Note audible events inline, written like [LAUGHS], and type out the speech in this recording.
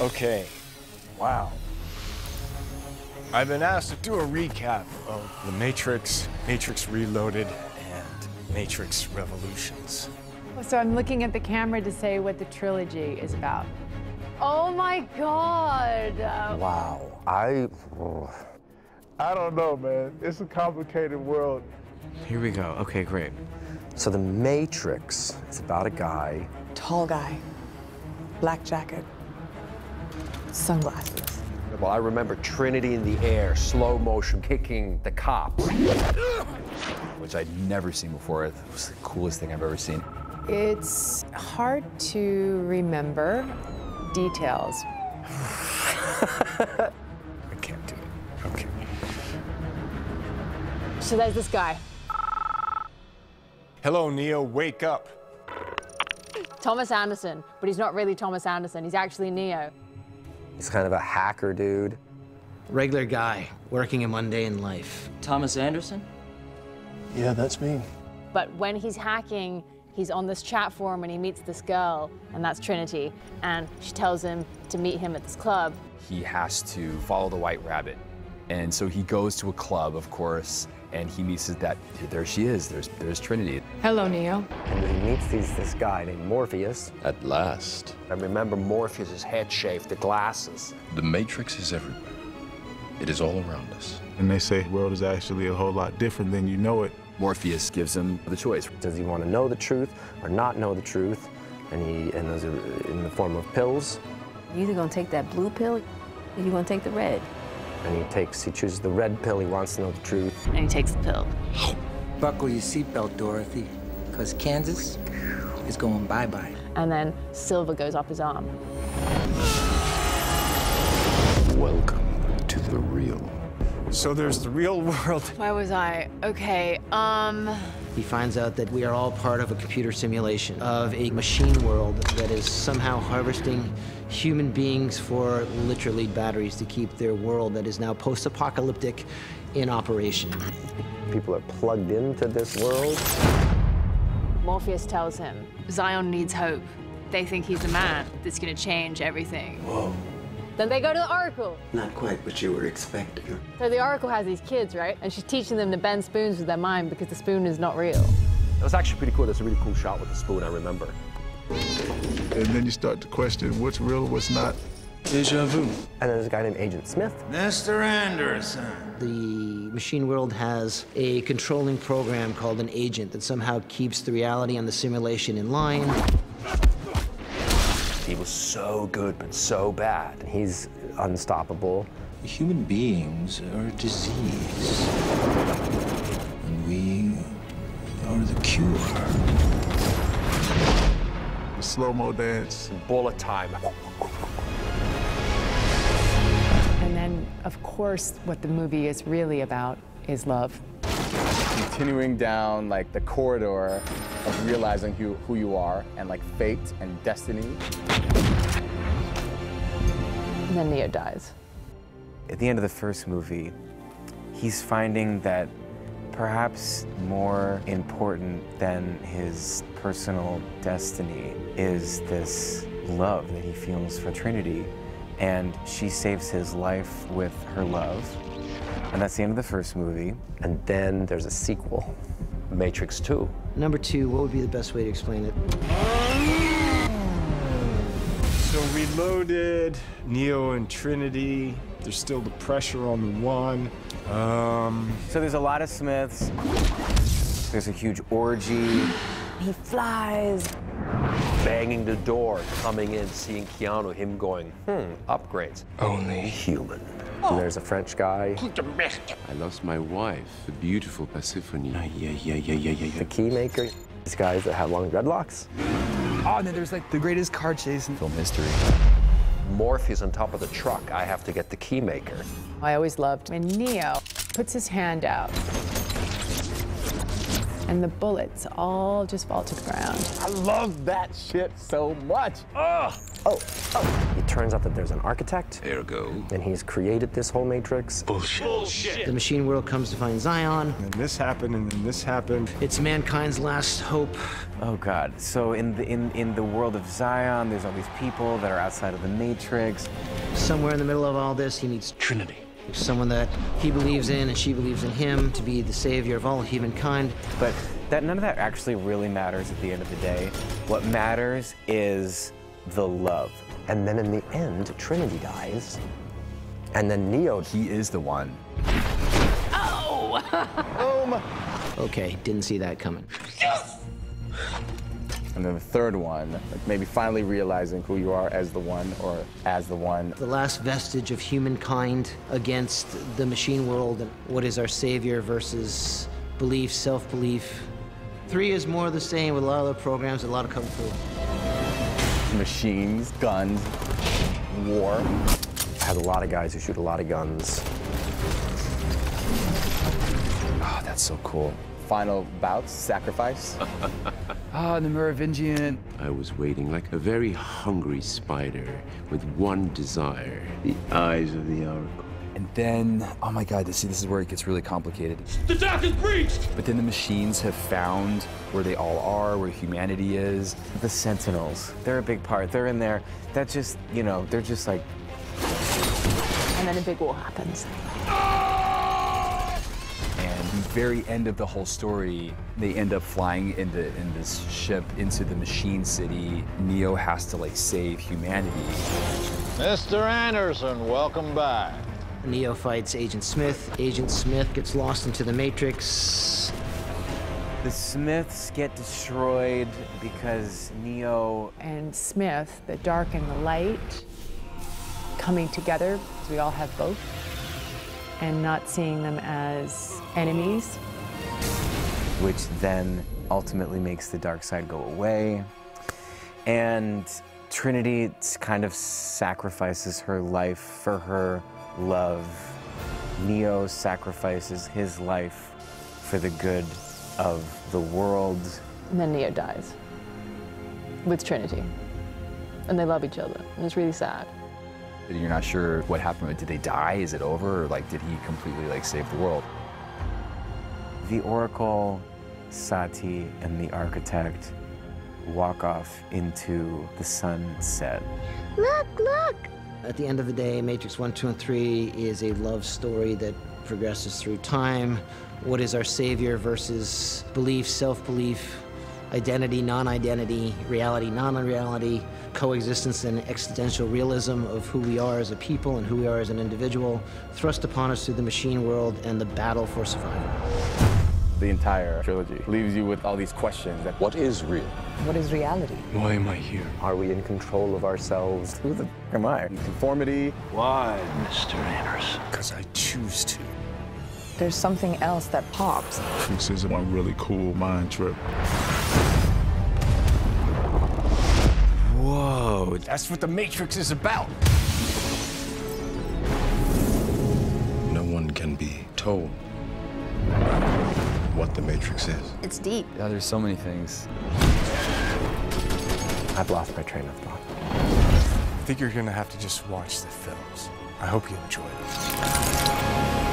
Okay. Wow. I've been asked to do a recap of The Matrix, Matrix Reloaded, and Matrix Revolutions. So I'm looking at the camera to say what the trilogy is about. Oh my God. Wow. I. I don't know, man. It's a complicated world. Here we go. Okay, great. So The Matrix is about a guy. Tall guy, black jacket, sunglasses. Well, I remember Trinity in the air, slow motion, kicking the cops. which I'd never seen before. It was the coolest thing I've ever seen. it's hard to remember details. [LAUGHS] I can't do it. Okay. So there's this guy, Hello, Neo. Wake up. Thomas Anderson, but he's not really Thomas Anderson. He's actually Neo. He's kind of a hacker dude. Regular guy working a mundane life. Thomas Anderson? Yeah, that's me. But when he's hacking, he's on this chat forum and he meets this girl, and that's Trinity. And she tells him to meet him at this club. He has to follow the White Rabbit. And so he goes to a club, of course, and he meets that, there she is, there's, there's Trinity. Hello, Neo. And he meets these, this guy named Morpheus. At last, I remember Morpheus's head shaved, the glasses. the Matrix is everywhere. It is all around us. And they say the world is actually a whole lot different than you know it. Morpheus gives him the choice. Does he want to know the truth or not know the truth? And he, and those are in the form of pills. You either gonna take that blue pill or you gonna take the red. And he takes, he chooses the red pill. He wants to know the truth. And he takes the pill. Buckle your seatbelt, Dorothy, because Kansas is going bye-bye. And then silver goes up his arm. Welcome to the real. So there's the real [LAUGHS] world. Why was I? Okay, um. He finds out that we are all part of a computer simulation of a machine world that is somehow harvesting human beings for literally batteries to keep their world that is now post apocalyptic in operation. People are plugged into this world. Morpheus tells him Zion needs hope. They think he's a man that's gonna change everything. Whoa, Then they go to the Oracle. not quite what you were expecting. So the Oracle has these kids, right? And she's teaching them to bend spoons with their mind because the spoon is not real. It was actually pretty cool. There's a really cool shot with the spoon, I remember. And then you start to question what's real, what's not. Deja vu. And then there's a guy named Agent Smith. Mr. Anderson. The machine world has a controlling program called an agent that somehow keeps the reality and the simulation in line. He was so good, but so bad. He's unstoppable. Human beings are a disease. And we are the cure. The slow-mo dance. Bullet time. And then, of course, what the movie is really about is love. Continuing down like the corridor of realizing who, who you are and like fate and destiny. And then Neo dies. At the end of the first movie, he's finding that perhaps more important than his personal destiny is this love that he feels for Trinity. And she saves his life with her love. And that's the end of the first movie. And then there's a sequel, Matrix 2. Number two, what would be the best way to explain it? So Reloaded, Neo and Trinity. There's still the pressure on the one. Um, So there's a lot of Smiths. There's a huge orgy. He flies. Banging the door, coming in, seeing Keanu, him going, hmm, upgrades. Only Human. And there's a French guy, I lost my wife, the beautiful Persephone. yeah, yeah, yeah, yeah, yeah, the yeah. key maker. These guys that have long dreadlocks. Oh, and then there's like the greatest car chase in Film history. Morpheus on top of the truck. I have to get the key maker. I always loved when Neo puts his hand out and the bullets all just fall to the ground. I love that shit so much. Ugh. Oh, oh. It turns out that there's an architect. Ergo. And he's created this whole matrix. Bullshit. Bullshit. The machine world comes to find Zion. And this happened, and then this happened. It's mankind's last hope. Oh God! So in the in in the world of Zion, there's all these people that are outside of the Matrix. Somewhere in the middle of all this, he meets Trinity. Someone that he believes in and she believes in him to be the savior of all humankind. But that none of that actually really matters at the end of the day. What matters is the love. And then in the end, Trinity dies. And then Neo. He is the one. Oh! [LAUGHS] Boom. Okay, didn't see that coming. And then the third one, like maybe finally realizing who you are as the one or as the one. The last vestige of humankind against the machine world and what is our savior versus belief, self-belief. Three is more of the same with a lot of the programs, a lot of kung fu. Machines, guns, war. Has a lot of guys who shoot a lot of guns. Oh, that's so cool. Final bouts, sacrifice. [LAUGHS] Ah, the Merovingian. I was waiting like a very hungry spider with one desire the eyes of the oracle. And then, oh my God, see, this is where it gets really complicated. The dock is breached! But then the machines have found where they all are, where humanity is. The Sentinels, they're a big part. They're in there. That just, you know, they're just like. And then a big war happens. And the very end of the whole story, they end up flying in, the, in this ship into the machine city. Neo has to like save humanity. Mr. Anderson, welcome back. Neo fights Agent Smith. Agent Smith gets lost into the Matrix. The Smiths get destroyed because Neo and Smith, the dark and the light, coming together, because we all have both, and not seeing them as enemies. Which then ultimately makes the dark side go away. And Trinity kind of sacrifices her life for her love. Neo sacrifices his life for the good of the world. And then Neo dies with Trinity. And they love each other. And it's really sad. You're not sure what happened. Did they die? Is it over? Or like, did he completely like save the world? The Oracle, Sati, and the Architect walk off into the sunset. Look, look! At the end of the day, Matrix 1, 2, and 3 is a love story that progresses through time. What is our savior versus belief, self belief, identity, non identity, reality, non reality, coexistence, and existential realism of who we are as a people and who we are as an individual, thrust upon us through the machine world and the battle for survival. The entire trilogy leaves you with all these questions. That what is real? What is reality? Why am I here? Are we in control of ourselves? Who the f am I? Conformity. Why, Mr. Anderson? Because I choose to. There's something else that pops. This is one really cool mind trip. Whoa, that's what the Matrix is about. No one can be told what the Matrix is. It's deep. Yeah, there's so many things. I've lost my train of thought. I think you're gonna have to just watch the films. I hope you enjoy them.